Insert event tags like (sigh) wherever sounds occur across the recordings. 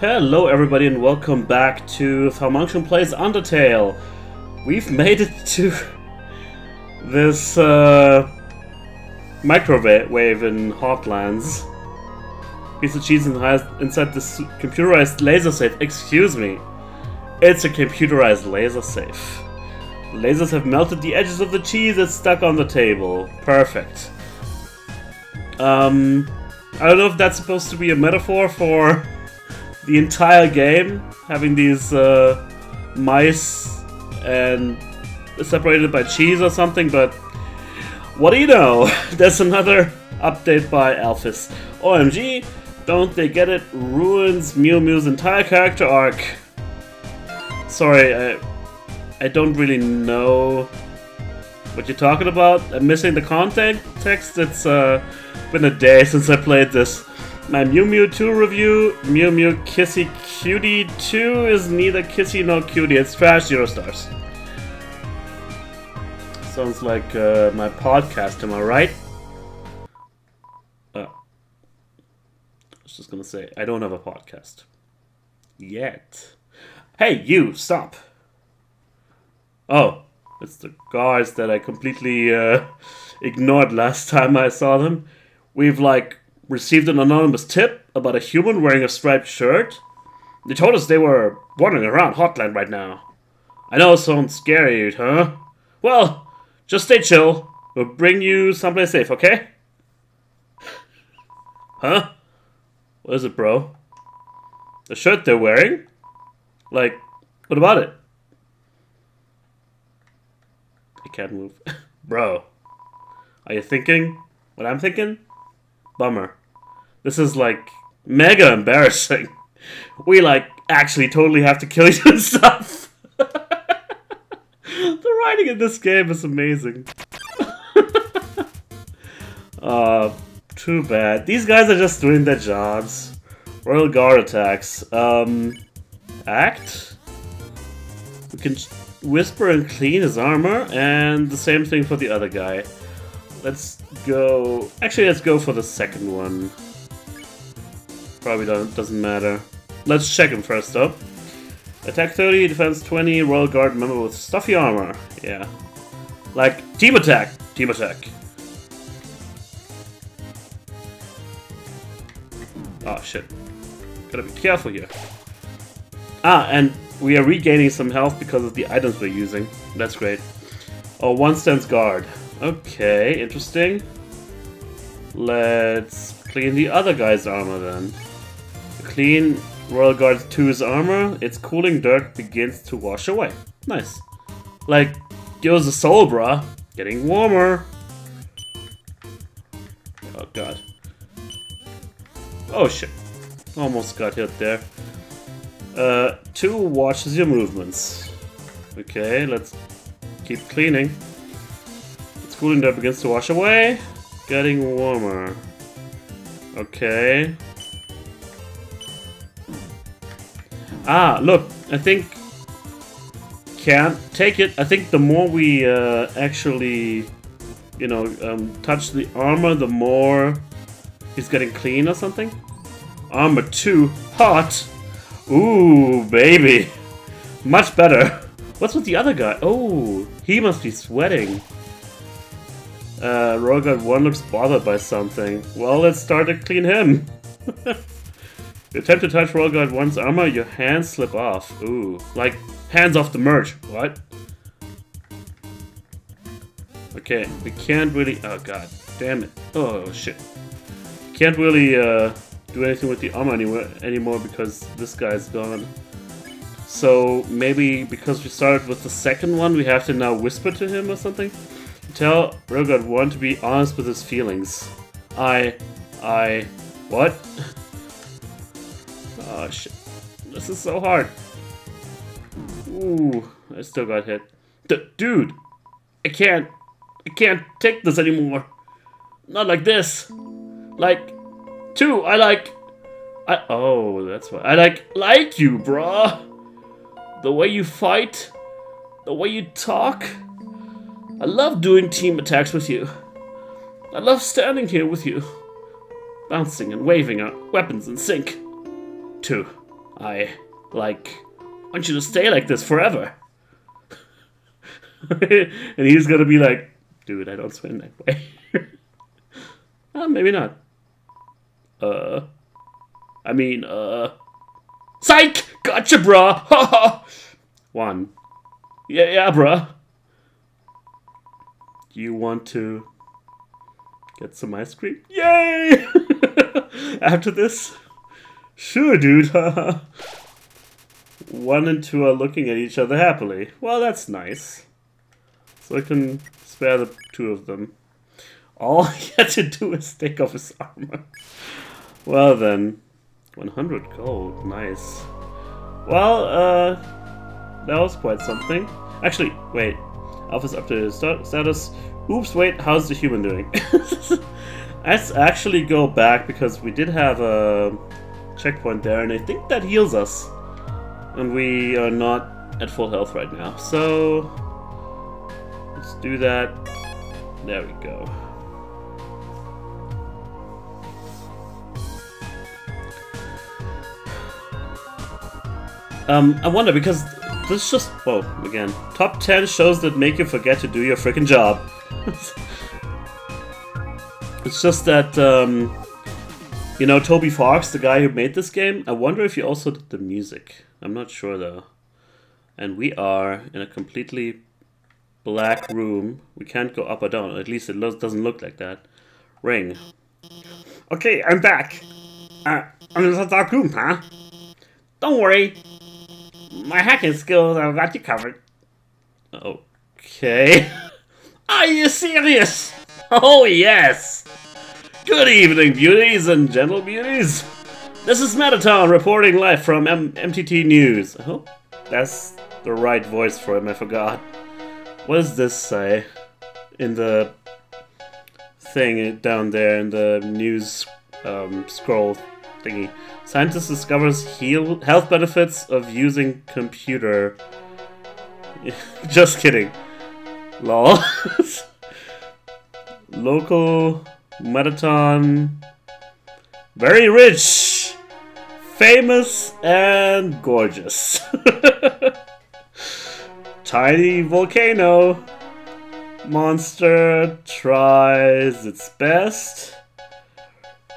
Hello everybody and welcome back to Falmunction Plays Undertale. We've made it to (laughs) this uh, microwave in Hotlands. Piece of cheese inside this computerized laser safe. Excuse me. It's a computerized laser safe. lasers have melted the edges of the cheese that's stuck on the table. Perfect. Um, I don't know if that's supposed to be a metaphor for the entire game, having these uh, mice and separated by cheese or something, but what do you know? (laughs) There's another update by Alphys. OMG, don't they get it? Ruins Mew Mew's entire character arc. Sorry, I, I don't really know what you're talking about. I'm missing the context. It's uh, been a day (laughs) since I played this. My Mew Mew 2 review, Mew Mew Kissy Cutie 2 is neither kissy nor cutie, it's trash, zero stars. Sounds like uh, my podcast, am I right? Uh, I was just gonna say, I don't have a podcast. Yet. Hey, you, stop! Oh, it's the guards that I completely uh, ignored last (laughs) time I saw them. We've, like, received an anonymous tip about a human wearing a striped shirt. They told us they were wandering around Hotland right now. I know it sounds scary, huh? Well, just stay chill. We'll bring you someplace safe, okay? huh? What is it, bro? The shirt they're wearing? Like, what about it? I can't move. (laughs) bro, are you thinking what I'm thinking? Bummer. This is like mega embarrassing. We like actually totally have to kill (laughs) you and stuff. (laughs) the writing in this game is amazing. (laughs) uh, too bad. These guys are just doing their jobs. Royal Guard attacks. Um, act? We can whisper and clean his armor, and the same thing for the other guy. Let's go... Actually, let's go for the second one. Probably doesn't matter. Let's check him first, up. Attack 30, defense 20, Royal Guard member with stuffy armor. Yeah. Like, team attack! Team attack. Oh, shit. Gotta be careful here. Ah, and we are regaining some health because of the items we're using. That's great. Oh, one stands guard. Okay, interesting. Let's clean the other guy's armor then. Clean Royal Guard 2's armor, its cooling dirt begins to wash away. Nice. Like, give us a soul, bruh. Getting warmer. Oh god. Oh shit. Almost got hit there. Uh, two watches your movements. Okay, let's keep cleaning Its cooling dirt begins to wash away. Getting warmer. Okay. Ah, look, I think... Can't take it. I think the more we uh, actually, you know, um, touch the armor, the more he's getting clean or something. Armor 2, hot! Ooh, baby! (laughs) Much better. What's with the other guy? Oh, he must be sweating. Uh, Royal Guard 1 looks bothered by something. Well, let's start to clean him. (laughs) you attempt to touch Royal Guard 1's armor, your hands slip off. Ooh. Like, hands off the merch. What? Okay, we can't really... Oh, god. Damn it. Oh, shit. Can't really uh, do anything with the armor anymore, anymore because this guy's gone. So, maybe because we started with the second one, we have to now whisper to him or something? Tell Rogod 1 to be honest with his feelings. I... I... What? (laughs) Oh shit. This is so hard. Ooh, I still got hit. D dude! I can't... I can't take this anymore. Not like this. Like... Two, I like... I... Oh, that's why. I like... Like you, bruh! The way you fight. The way you talk. I love doing team attacks with you. I love standing here with you. Bouncing and waving our weapons in sync. Two. I, like, want you to stay like this forever. (laughs) and he's gonna be like, dude, I don't swim that way. (laughs) uh, maybe not. Uh, I mean, uh, psych! Gotcha, bruh! (laughs) One. Yeah, yeah, bruh. You want to get some ice cream? Yay! After this? Sure, dude. (laughs) One and two are looking at each other happily. Well, that's nice. So I can spare the two of them. All (laughs) he had to do is take off his armor. Well then, 100 gold, nice. Well, uh, that was quite something. Actually, wait, Alphys up to status. Oops, wait, how's the human doing? (laughs) Let's actually go back because we did have a checkpoint there and I think that heals us. And we are not at full health right now. So, let's do that. There we go. Um, I wonder because this is just oh again top ten shows that make you forget to do your freaking job. (laughs) it's just that um, you know Toby Fox, the guy who made this game. I wonder if he also did the music. I'm not sure though. And we are in a completely black room. We can't go up or down. At least it doesn't look like that. Ring. Okay, I'm back. Uh, I'm in a dark room, huh? Don't worry, my hacking skills I've got you covered. Okay. (laughs) Are you serious? Oh, yes. Good evening, beauties and gentle beauties. This is Mettaton reporting live from M MTT News. Hope that's the right voice for him, I forgot. What does this say in the thing down there in the news um, scroll thingy? Scientist discovers heal health benefits of using computer. (laughs) Just kidding. Lol. (laughs) Local Mettaton. Very rich, famous, and gorgeous. (laughs) Tiny volcano. Monster tries its best.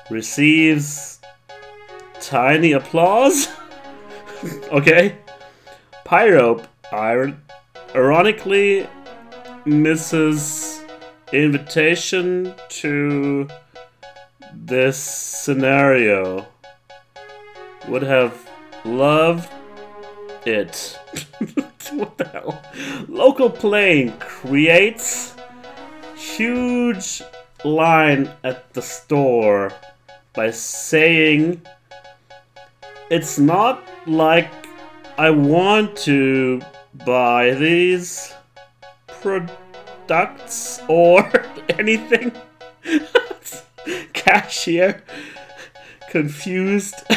Receives tiny applause. (laughs) okay. Pyrope iron ironically misses invitation to this scenario. Would have loved it. (laughs) what the hell? Local plane creates huge line at the store by saying it's not like I want to buy these products or (laughs) anything. (laughs) Cashier confused. (laughs)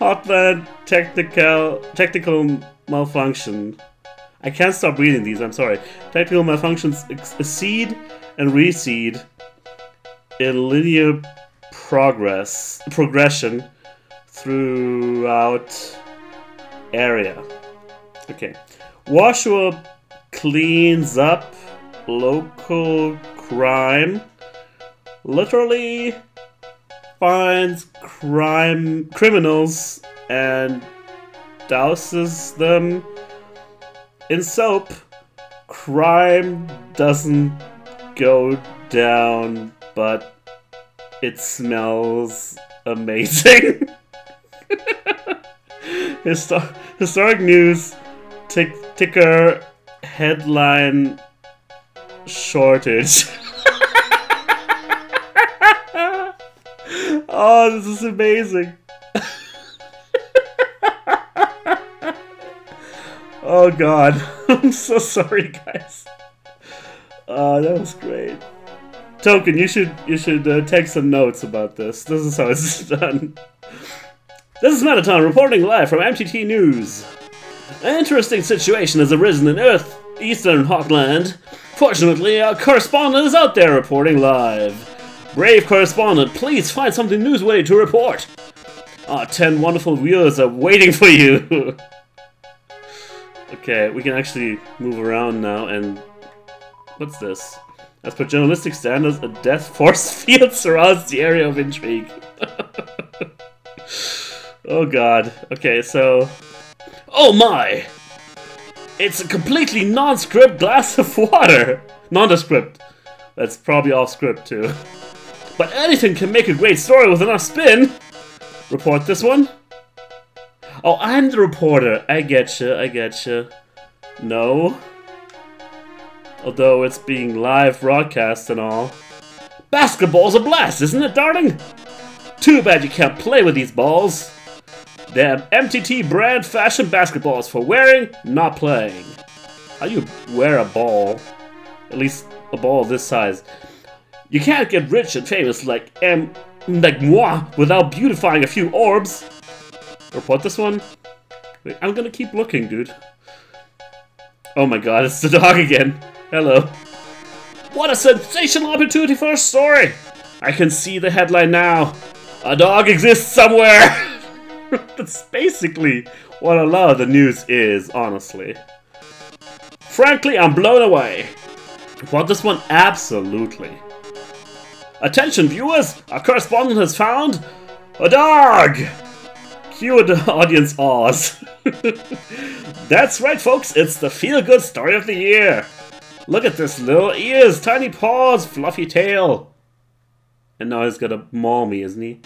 Hotland technical technical malfunction. I can't stop reading these, I'm sorry. Technical malfunctions exceed and reseed in linear progress progression throughout area. Okay. Woshua cleans up local crime. Literally finds crime criminals and douses them in soap. Crime doesn't go down, but it smells amazing. (laughs) Histo historic news tick ticker headline shortage. (laughs) oh, this is amazing. (laughs) oh god. (laughs) I'm so sorry guys. Oh, that was great. Token, you should you should uh, take some notes about this. This is how it's done. This is Mettaton reporting live from MTT News. An interesting situation has arisen in Earth, Eastern Hotland. Fortunately, our correspondent is out there reporting live. Brave correspondent, please find something newsworthy to report. Ah, 10 wonderful viewers are waiting for you! (laughs) okay, we can actually move around now and... What's this? As per journalistic standards, a death (laughs) force field surrounds the area of intrigue. (laughs) oh god. Okay, so... Oh my! It's a completely non-script glass of water! Nondescript. That's probably off script too. But anything can make a great story with enough spin! Report this one? Oh, I'm the reporter. I getcha, I getcha. No. Although it's being live broadcast and all. Basketball's a blast, isn't it, darling? Too bad you can't play with these balls. They're MTT brand fashion basketballs for wearing, not playing. How do you wear a ball? At least a ball this size. You can't get rich and famous like M like moi without beautifying a few orbs. Report this one? Wait, I'm gonna keep looking, dude. Oh my god, it's the (laughs) dog again. Hello. What a sensational opportunity for a story! I can see the headline now. A dog exists somewhere! (laughs) (laughs) That's basically what a lot of the news is, honestly. Frankly, I'm blown away. Want this one? Absolutely. Attention viewers, our correspondent has found a dog! Cue the (laughs) audience awes. (laughs) That's right folks, it's the feel-good story of the year. Look at this little ears, tiny paws, fluffy tail. And now he's gonna maul me, isn't he?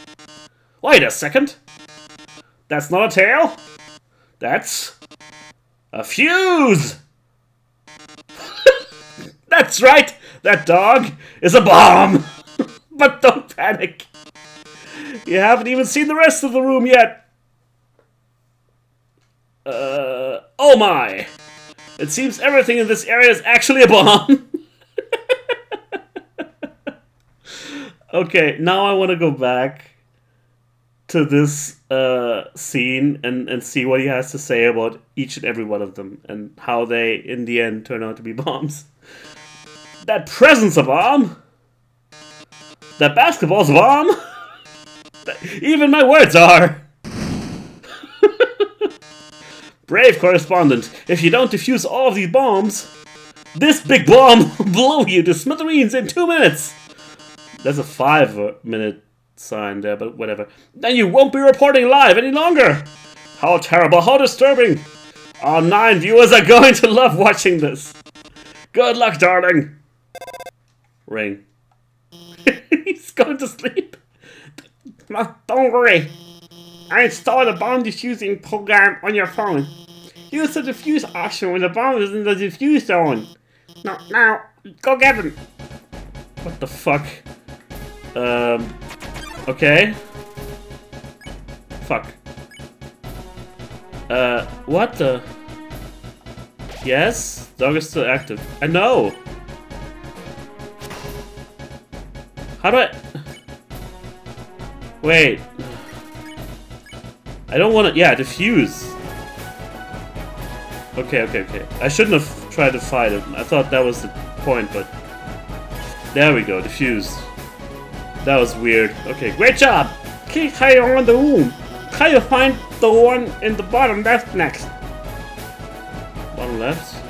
Wait a second. That's not a tail. That's a fuse. (laughs) That's right. That dog is a bomb. (laughs) but don't panic. You haven't even seen the rest of the room yet. Uh, oh my. It seems everything in this area is actually a bomb. (laughs) okay, now I want to go back to this uh, scene and, and see what he has to say about each and every one of them and how they, in the end, turn out to be (laughs) bombs. That present's a bomb! That basketball's a bomb! (laughs) Even my words are! (laughs) Brave correspondent, if you don't defuse all of these bombs, this big bomb will blow you to smithereens in two minutes! There's a five minute sign there, but whatever. Then you won't be reporting live any longer! How terrible, how disturbing! Our nine viewers are going to love watching this! Good luck, darling! Ring. (laughs) He's going to sleep. Don't worry. I installed a bomb diffusing program on your phone. Use the diffuse option when the bomb is in the diffuse zone. Now, now, go get him. What the fuck? Um, okay. Fuck. Uh, what the? Yes? Dog is still active. I know! How do I... Wait. I don't want to... Yeah, diffuse. Okay, okay, okay. I shouldn't have tried to fight him. I thought that was the point, but... There we go, diffuse. That was weird. Okay, great job! Keep higher on the room. Try to find the one in the bottom left next. Bottom left?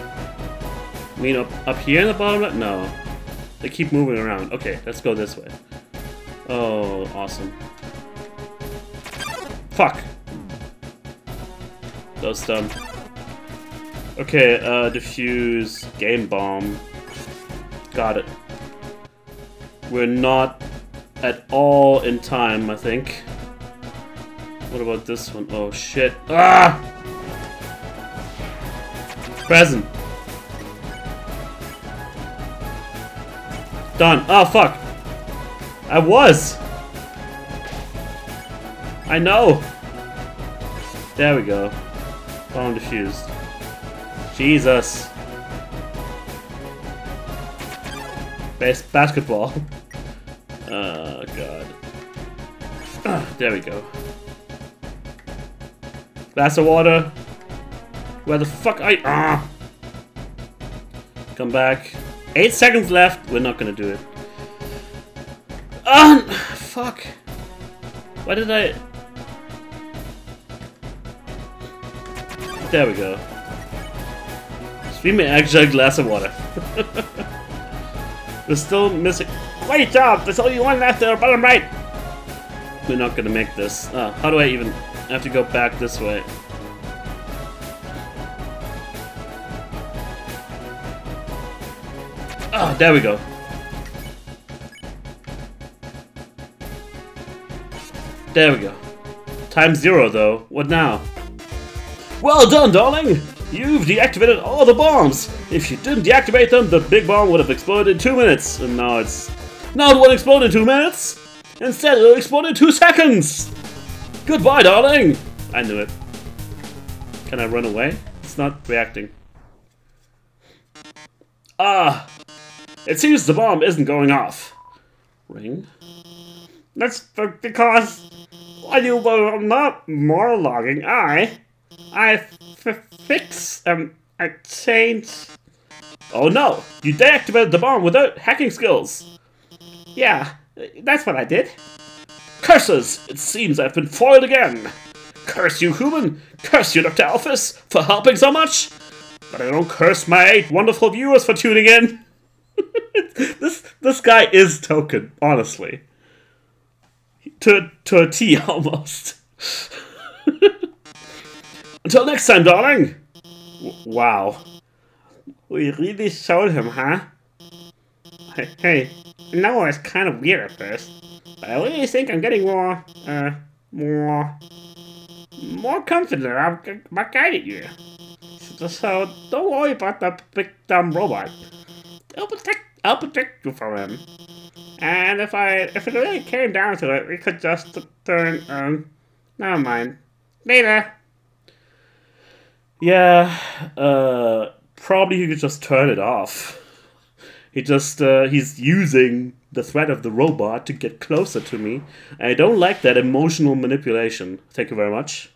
I mean up, up here in the bottom left? No. They keep moving around. Okay, let's go this way. Oh, awesome. Fuck! That was dumb. Okay, uh, diffuse, game bomb. Got it. We're not at all in time, I think. What about this one? Oh shit. Ah! Present. Done. Oh, fuck. I was. I know. There we go. Bomb defused. Jesus. Best basketball. (laughs) Oh, God. (clears throat) There we go. Glass of water. Where the fuck I... Ah! Come back. Eight seconds left. We're not gonna do it. Ah! Oh, fuck. Why did I... There we go. Stream me actually glass of water. (laughs) We're still missing... Great job! There's only one left there, bottom right! We're not gonna make this. Uh, how do I even... I have to go back this way. Oh, there we go. There we go. Time zero, though. What now? Well done, darling! You've deactivated all the bombs! If you didn't deactivate them, the big bomb would have exploded in two minutes. And now it's... Now it won't explode in two minutes! Instead, it'll explode in two seconds! Goodbye, darling! I knew it. Can I run away? It's not reacting. Ah! It seems the bomb isn't going off. Ring? That's because while you were not monologuing, I... I fix... um... I changed... Oh no! You deactivated the bomb without hacking skills! Yeah, that's what I did. Curses! It seems I've been foiled again! Curse you, human! Curse you, Dr. Alphys, for helping so much! But I don't curse my eight wonderful viewers for tuning in! (laughs) this this guy is token, honestly. To, to a T, (laughs) almost. Until next time, darling! W wow. We really showed him, huh? Hey, know it's kind of weird at first, but I really think I'm getting more, uh, more, more confident about guiding you. So, so don't worry about the big dumb robot. I'll protect, I'll protect you from him. And if I, if it really came down to it, we could just turn, um, never mind. Later. Yeah, uh, probably you could just turn it off. He just, uh, he's using the threat of the robot to get closer to me. I don't like that emotional manipulation. Thank you very much.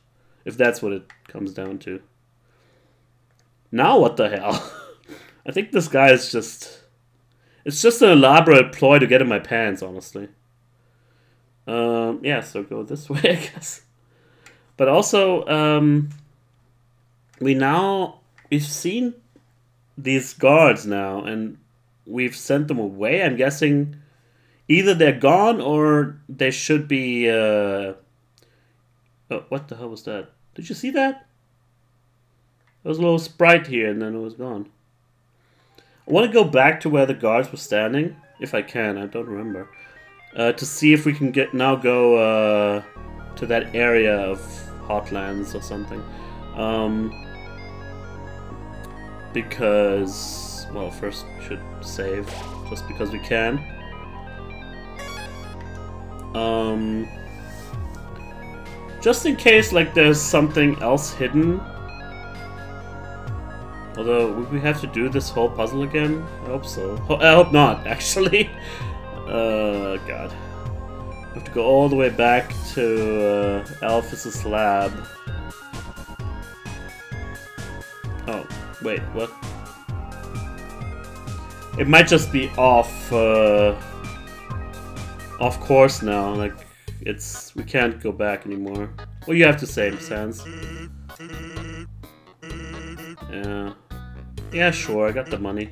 If that's what it comes down to. Now what the hell? (laughs) I think this guy is just... It's just an elaborate ploy to get in my pants, honestly. Um, yeah, so go this (laughs) way, I guess. But also, um, we now... We've seen these guards now, and we've sent them away. I'm guessing either they're gone or they should be. Uh... Oh, what the hell was that? Did you see that? There was a little sprite here and then it was gone. I want to go back to where the guards were standing, if I can. I don't remember. Uh, to see if we can get now go uh, to that area of Hotlands or something. Um, because, well, first we should save, just because we can. Um, just in case, like, there's something else hidden. Although, would we have to do this whole puzzle again? I hope so. I hope not, (laughs) actually. Uh, God. We have to go all the way back to uh, Alphys's lab. Oh, wait, what? It might just be off, uh, off course now. Like, it's we can't go back anymore. Well, you have to save, Sans. Yeah. Yeah, sure. I got the money.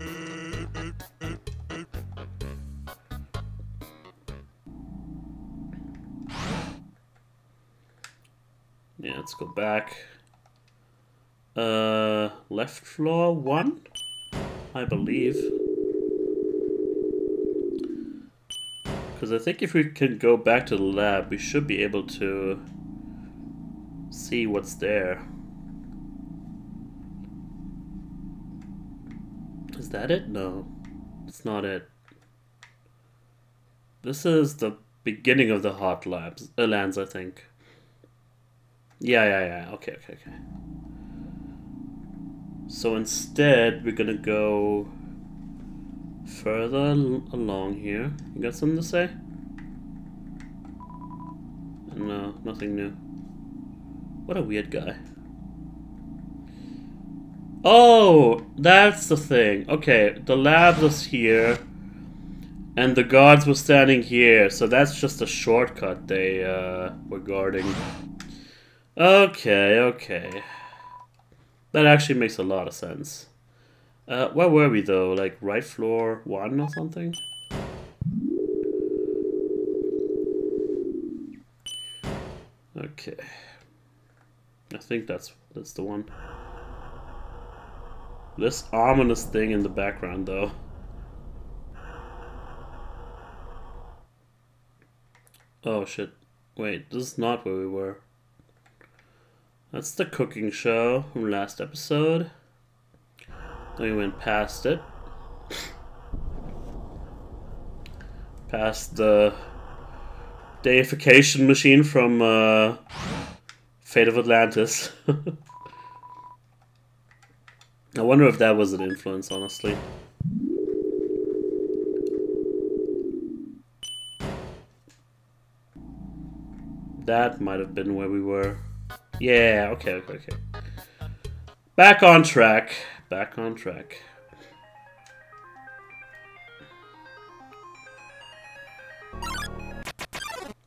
Yeah, let's go back. Uh, left floor one, I believe. Because I think if we can go back to the lab, we should be able to see what's there. Is that it? No, it's not it. This is the beginning of the hot labs, uh, lands, I think. Yeah, yeah, yeah. Okay, okay, okay. So instead, we're gonna go further along here. You got something to say? No, nothing new. What a weird guy. Oh, that's the thing. Okay, the lab was here, and the guards were standing here, so that's just a shortcut they uh, were guarding. Okay, okay. That actually makes a lot of sense. Uh, where were we though? Like right floor one or something? Okay. I think that's that's the one. This ominous thing in the background though. Oh shit. Wait, this is not where we were. That's the cooking show from last episode. We went past it. Past the deification machine from uh, Fate of Atlantis. (laughs) I wonder if that was an influence, honestly. That might have been where we were. Yeah, okay, okay, okay. Back on track. Back on track.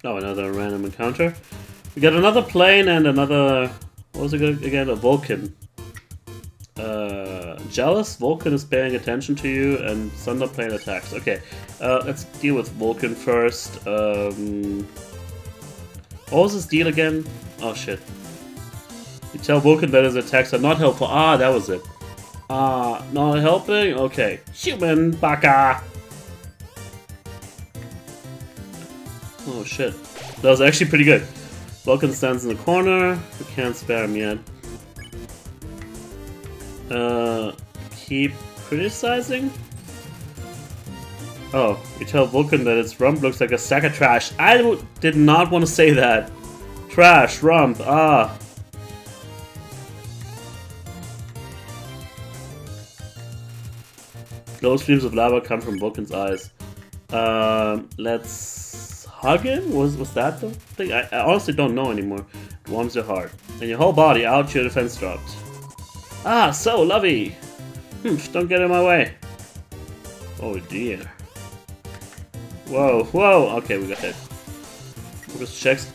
Oh, another random encounter. We got another plane and another... What was it again? A Vulkin. Uh, jealous? Vulkin is paying attention to you and Tsunderplane attacks. Okay, uh, let's deal with Vulkin first. Um, what was his deal again? Oh shit. You tell Vulkin that his attacks are not helpful. Ah, that was it. Ah, not helping? Okay. Human baka! Oh shit. That was actually pretty good. Vulkin stands in the corner. We can't spare him yet. Uh, keep criticizing? Oh, you tell Vulkin that its rump looks like a sack of trash. I did not want to say that. Trash, rump, ah. Glow streams of lava come from Vulkin's eyes. Um, let's hug him? Was was that the thing? I, I honestly don't know anymore. Warms your heart. And your whole body, out your defense dropped. Ah, so lovey! Hmm, don't get in my way. Oh dear. Whoa, whoa! Okay, we got hit. Focus checks.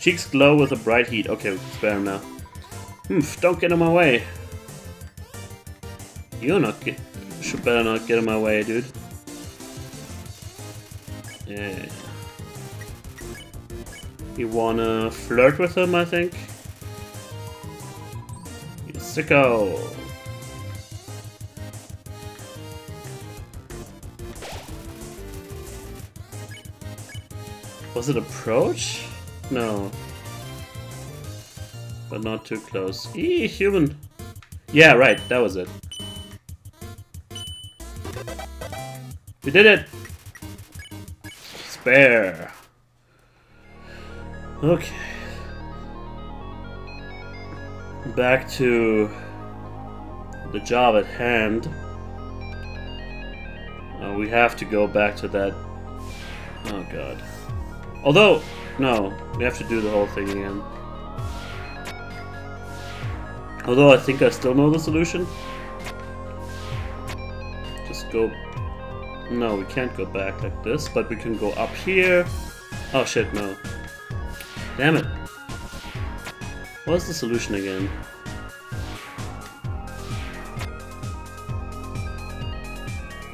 Cheeks glow with a bright heat. Okay, we can spare him now. Hmm, don't get in my way. You're not get should better not get in my way, dude. Yeah. You wanna flirt with him, I think? You sicko! Was it approach? No. But not too close. Eee, human! Yeah, right, that was it. We did it! Spare. Okay. Back to the job at hand. Uh, we have to go back to that... Oh god. Although, no, we have to do the whole thing again. Although I think I still know the solution. Just go no, we can't go back like this, but we can go up here. Oh shit, no. Damn it. What's the solution again?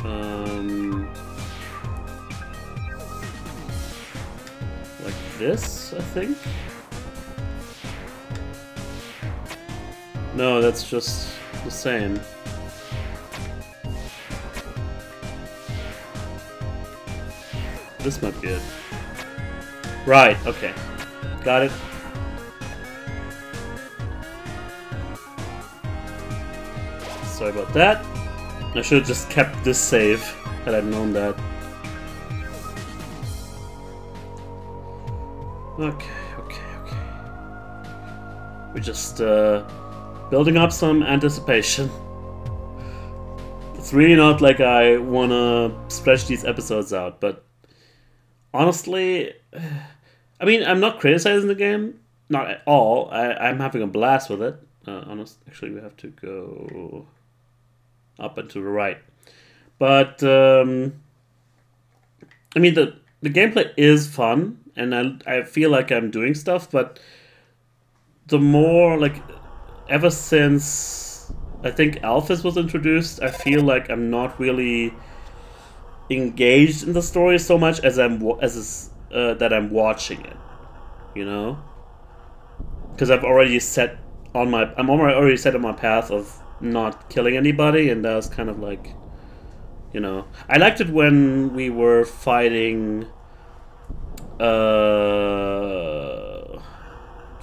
Um... Like this, I think? No, that's just the same. This might be it. Right, okay. Got it. Sorry about that. I should have just kept this save had I known that. Okay, okay, okay. We're just uh, building up some anticipation. It's really not like I wanna stretch these episodes out, but honestly, (sighs) I mean, I'm not criticizing the game, not at all. I, I'm having a blast with it. Uh, honest, actually, we have to go up and to the right. But um, I mean, the the gameplay is fun, and I I feel like I'm doing stuff, but the more like ever since I think Alphys was introduced, I feel like I'm not really engaged in the story so much as I'm as uh, that I'm watching it. You know, because I've already set on my I'm already set on my path of not killing anybody, and that was kind of like, you know, I liked it when we were fighting. Uh,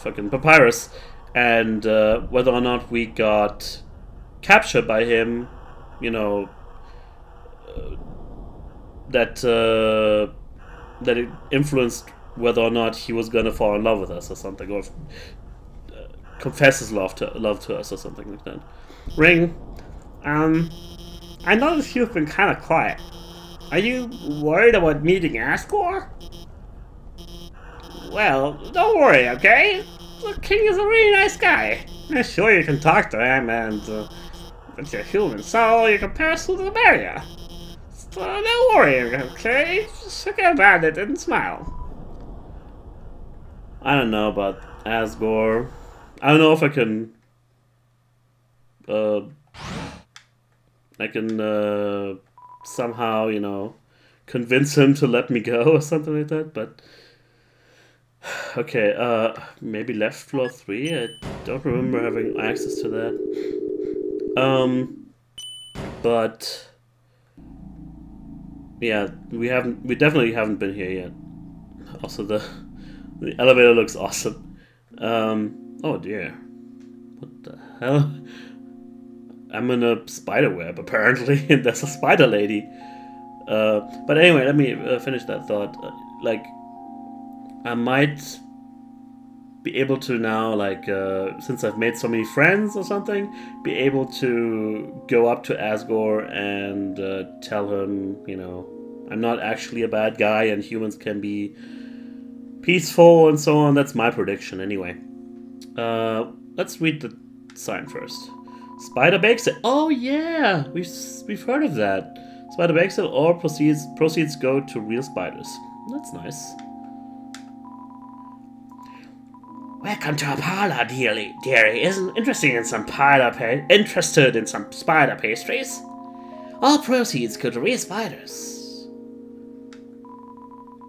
fucking papyrus, and uh, whether or not we got captured by him, you know, uh, that uh, that it influenced whether or not he was gonna fall in love with us or something, or uh, confess his love to love to us or something like that. Ring, um, I noticed you've been kind of quiet. Are you worried about meeting Asgore? Well, don't worry, okay? The king is a really nice guy. I'm sure you can talk to him and uh, with your human soul, you can pass through the barrier. So don't worry, okay? Just forget about it and smile. I don't know about Asgore. I don't know if I can... Uh, I can uh, somehow, you know, convince him to let me go (laughs) or something like that, but... (sighs) Okay, uh, maybe left floor 3? I don't remember having access to that. Um, but... Yeah, we haven't, we definitely haven't been here yet. Also the, the elevator looks awesome. Um, oh dear. What the hell? I'm in a spider web, apparently, and (laughs) there's a spider lady. Uh, but anyway, let me uh, finish that thought. Uh, like, I might be able to now, like, uh, since I've made so many friends or something, be able to go up to Asgore and uh, tell him, you know, I'm not actually a bad guy and humans can be peaceful and so on. That's my prediction, anyway. Uh, let's read the sign first. Spider bakes it. Oh yeah, we've we've heard of that. Spider bakes it. All proceeds proceeds go to real spiders. That's nice. Welcome to our parlor, dearie. Dearie, isn't interested in some parlor pa- interested in some spider pastries? All proceeds go to real spiders.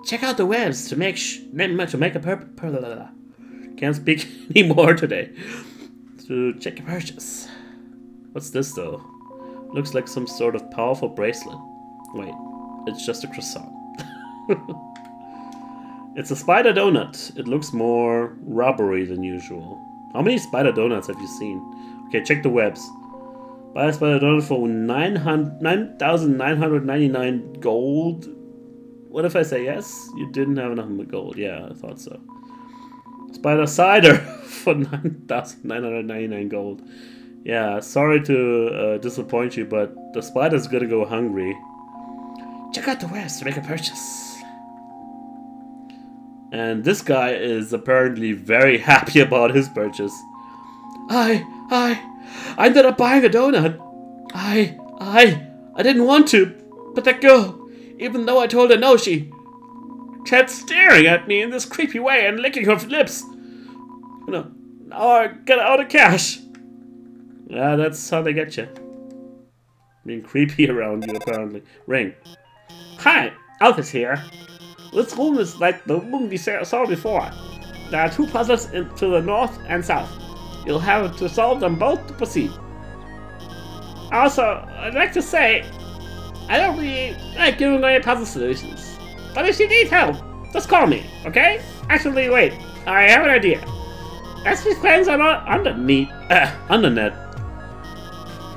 Check out the webs to make sh- to make a per- per- Can't speak (laughs) anymore today. To check your purchase. What's this though? Looks like some sort of powerful bracelet. Wait, it's just a croissant. (laughs) It's a spider donut. It looks more rubbery than usual. How many spider donuts have you seen? Okay, check the webs. Buy a spider donut for 9,999 gold. What if I say yes? You didn't have enough gold. Yeah, I thought so. Spider cider (laughs) for 9,999 gold. Yeah, sorry to uh, disappoint you, but the spider's gonna go hungry. Check out the webs to make a purchase. And this guy is apparently very (laughs) happy about his purchase. I, I, I ended up buying a donut. I, I, I didn't want to, but that girl, even though I told her no, she kept staring at me in this creepy way and licking her lips. You know, now I get out of cash. Yeah, that's how they get you. Being creepy (laughs) around you, apparently. Ring. Hi, Alphys here. This room is like the room we saw before. There are two puzzles to the north and south. You'll have to solve them both to proceed. Also, I'd like to say, I don't really like giving away puzzle solutions. But if you need help, just call me, okay? Actually, wait, I have an idea. As we friends are not underneath, uh, undernet,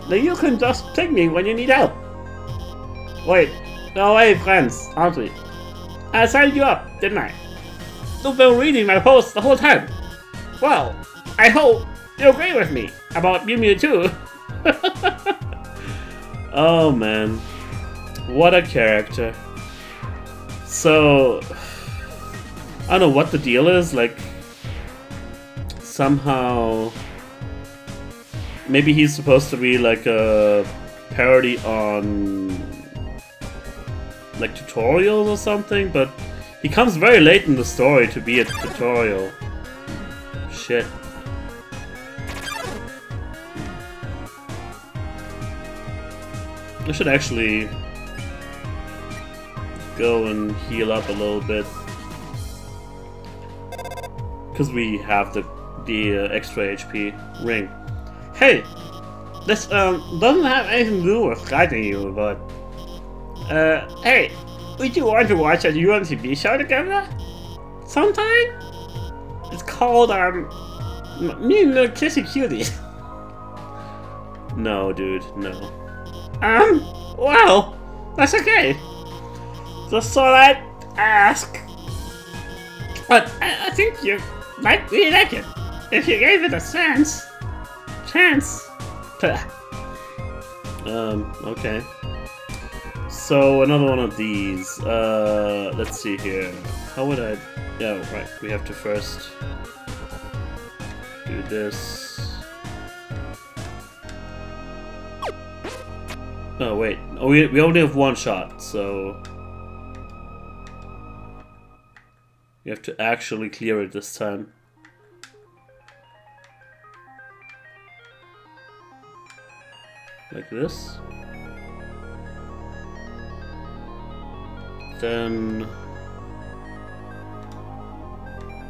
then you can just ping me when you need help. Wait, no way, friends, aren't we? I signed you up, didn't I? You've been reading my posts the whole time. Well, I hope you agree with me about Mew Mew 2. (laughs) oh man. What a character. So, I don't know what the deal is, like, somehow, maybe he's supposed to be like a parody on like tutorials or something, but he comes very late in the story to be a tutorial. Shit. I should actually go and heal up a little bit. Because we have the, the uh, extra HP ring. Hey! This um, doesn't have anything to do with guiding you, but uh, hey! Would you want to watch a UNCB show together? Sometime? It's called, um... Me and the Kissy Cutie. (laughs) no, dude, no. Um, well, that's okay. Just thought I'd ask. But I, I think you might really like it if you gave it a chance. Chance. um, okay. So another one of these. Uh, let's see here. How would I? Yeah, right. We have to first do this. Oh wait. Oh, we we only have one shot, so we have to actually clear it this time. Like this. Then...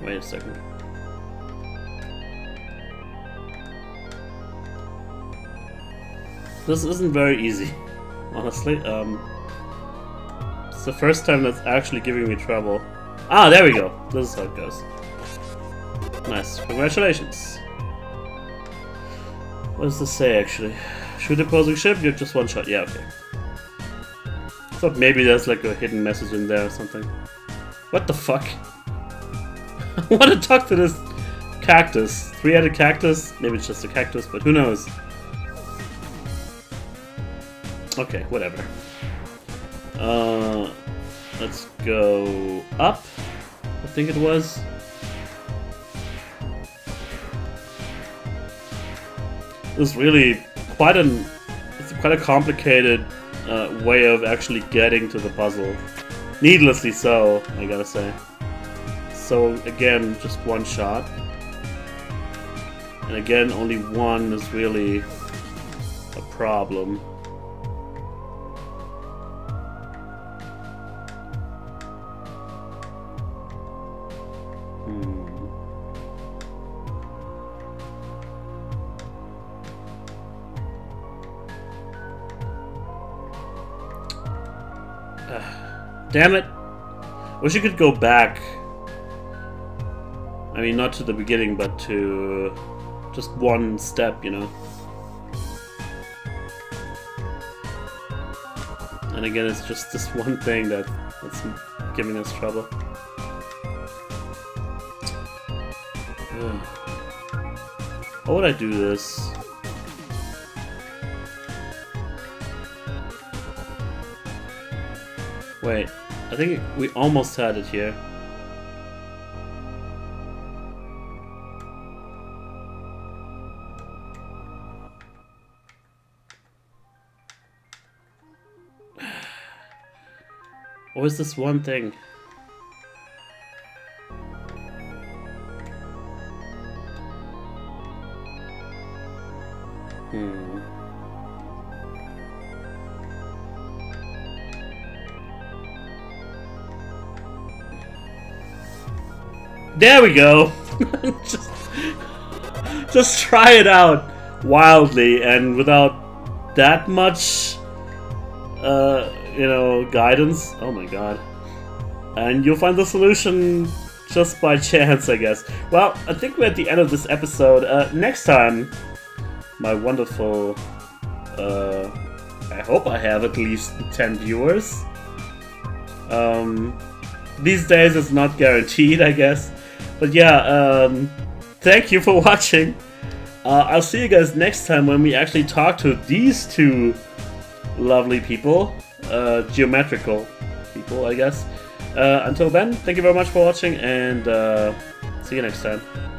Wait a second. This isn't very easy, (laughs) honestly. Um, it's the first time that's actually giving me trouble. Ah, there we go. This is how it goes. Nice. Congratulations. What does this say, actually? Shoot opposing ship, you have just one shot. Yeah, okay. Thought maybe there's like a hidden message in there or something. What the fuck? I want to talk to this cactus. Three-headed cactus? Maybe it's just a cactus, but who knows? Okay, whatever. Uh, let's go up. I think it was. It was really quite an it's quite a complicated uh, way of actually getting to the puzzle. Needlessly so, I gotta say. So again, just one shot. And again, only one is really a problem. Damn it! I wish you could go back. I mean, not to the beginning, but to just one step, you know? And again, it's just this (laughs) one thing that, that's giving us trouble. How would I do this? Wait. I think we almost had it here. What was this one thing? Hmm. There we go. (laughs) just, just try it out wildly and without that much, uh, you know, guidance. Oh my god. And you'll find the solution just by (laughs) chance, I guess. Well, I think we're at the end of this episode. Uh, next time, my wonderful, uh, I hope I have at least 10 viewers. Um, these days it's not guaranteed, I guess. But yeah, um, thank you for (laughs) watching. Uh, I'll see you guys next time when we actually talk to these two lovely people. Uh, geometrical people, I guess. Uh, until then, thank you very much for watching and uh, see you next time.